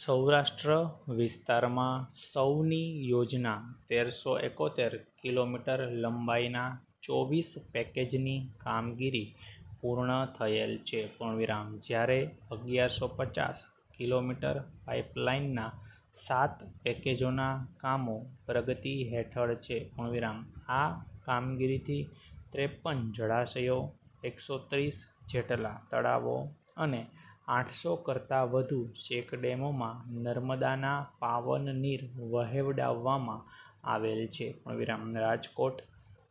સૌરાષ્ટ્ર વિસ્તારમાં સૌની યોજના તેરસો એકોતેર કિલોમીટર લંબાઈના ચોવીસ પેકેજની કામગીરી પૂર્ણ થયેલ છે. પૂર્ણવિરામ જ્યારે અગિયારસો પચાસ કિલોમીટર પાઇપલાઇનના સાત પેકેજોના કામો પ્રગતિ હેઠળ છે. પૂર્ણવિરામ આ કામગીરીથી ત્રેપન જળાશયો, એકસો ત્રીસ જેટલા તળાવો અને આઠસો કરતાં વધુ ચેકડેમોમાં નર્મદાના પાવન નીર વહેવડાવવામાં આવેલ છે. વિરામ, રાજકોટ,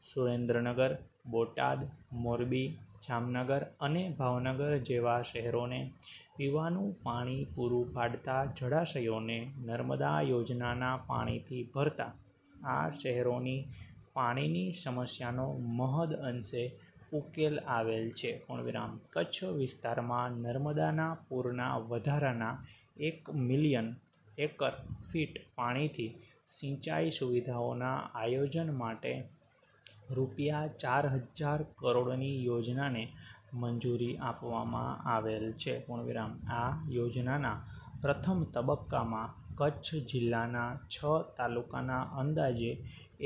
સુરેન્દ્રનગર, બોટાદ, મોરબી, જામનગર અને ભાવનગર જેવા શહેરોને પીવાનું પાણી પૂરું પાડતા જળાશયોને નર્મદા યોજનાના પાણીથી ભરતા આ શહેરોની પાણીની સમસ્યાનો મહદઅંશે ઉકેલ આવેલ છે. પૂર્ણવિરામ કચ્છ વિસ્તારમાં નર્મદાના પૂરના વધારાના એક મિલિયન એકર ફીટ પાણીથી સિંચાઈ સુવિધાઓના આયોજન માટે રૂપિયા ચાર હજાર કરોડની યોજનાને મંજૂરી આપવામાં આવેલ છે. પૂર્ણવિરામ આ યોજનાના પ્રથમ તબક્કામાં કચ્છ જિલ્લાના છ તાલુકાના અંદાજે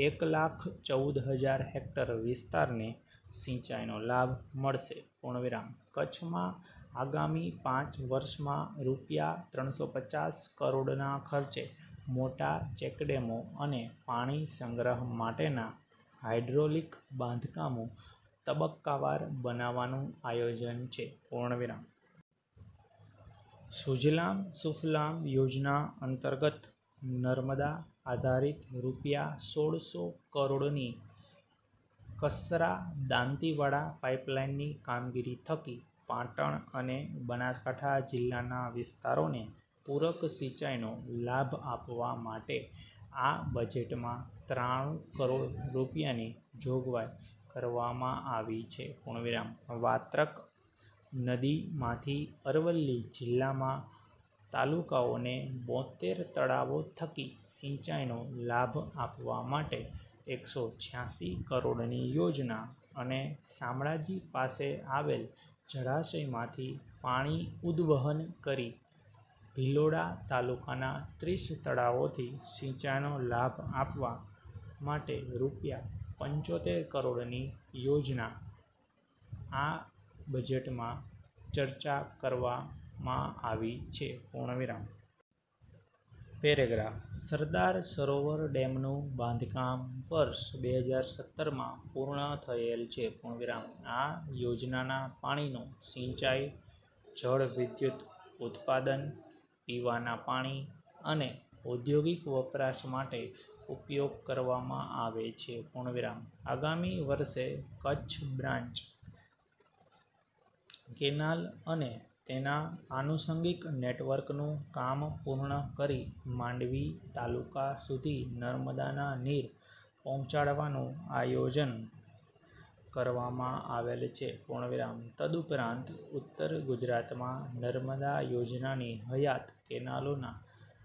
એક લાખ ચૌદ હજાર હેક્ટર વિસ્તારને સિંચાઈનો લાભ મળશે. પૂર્ણવિરામ. કચ્છમાં આગામી પાંચ વર્ષમાં રૂપિયા ત્રણસો પચાસ કરોડના ખર્ચે મોટા ચેકડેમો અને પાણી સંગ્રહ માટેના હાઇડ્રોલિક બાંધકામો તબક્કાવાર બનાવવાનું આયોજન છે. પૂર્ણવિરામ. સુજલામ સુફલામ યોજના અંતર્ગત નર્મદા આધારિત રૂપિયા સોળસો કરોડની કસરા, દાંતીવાડા પાઇપલાઇનની કામગીરી થકી પાટણ અને બનાસકાંઠા જિલ્લાના વિસ્તારોને પૂરક સિંચાઈનો લાભ આપવા માટે આ બજેટમાં ત્રાણું કરોડ રૂપિયાની જોગવાઈ કરવામાં આવી છે. પૂર્ણવિરામ, વાત્રક નદીમાંથી અરવલ્લી જિલ્લામાં તાલુકાઓને બોતેર તળાવો થકી સિંચાઈનો લાભ આપવા માટે એકસો છ્યાસી કરોડની યોજના અને શામળાજી પાસે આવેલ જળાશયમાંથી પાણી ઉદ્વહન કરી ભિલોડા તાલુકાના ત્રીસ તળાવોથી સિંચાઈનો લાભ આપવા માટે રૂપિયા પંચોતેર કરોડની યોજના આ બજેટમાં ચર્ચા કરવામાં આવી છે પૂર્ણવિરામ. પેરેગ્રાફ. સરદાર સરોવર ડેમનું બાંધકામ વર્ષ બે હજાર સત્તરમાં પૂર્ણ થયેલ છે પૂર્ણવિરામ. આ યોજનાના પાણીનો સિંચાઈ જળવિદ્યુત ઉત્પાદન, પીવાના પાણી અને ઔદ્યોગિક વપરાશ માટે ઉપયોગ કરવામાં આવે છે પૂર્ણવિરામ. આગામી વર્ષે કચ્છ બ્રાન્ચ, કેનાલ અને તેના આનુષંગિક નેટવર્કનું કામ પૂર્ણ કરી માંડવી તાલુકા સુધી નર્મદાના નીર પહોંચાડવાનું આયોજન કરવામાં આવેલ છે. પૂર્ણવિરામ તદુપરાંત ઉત્તર ગુજરાતમાં નર્મદા યોજનાની હયાત કેનાલોના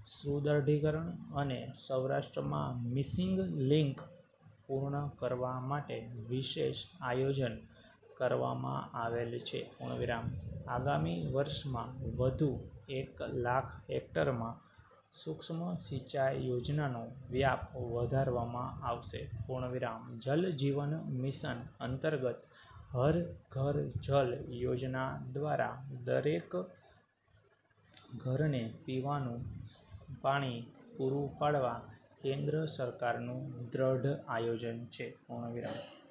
સુદૃઢીકરણ અને સૌરાષ્ટ્રમાં મિસિંગ લિંક પૂર્ણ કરવા માટે વિશેષ આયોજન કરવામાં આવેલ છે. પૂર્ણવિરામ. આગામી વર્ષમાં વધુ એક લાખ હેક્ટરમાં સૂક્ષ્મ સિંચાઈ યોજનાનો વ્યાપ વધારવામાં આવશે. પૂર્ણવિરામ. જલ જીવન મિશન અંતર્ગત હર ઘર જલ યોજના દ્વારા દરેક ઘરને પીવાનું પાણી પૂરું પાડવા કેન્દ્ર સરકારનું દ્રઢ આયોજન છે. પૂર્ણવિરામ.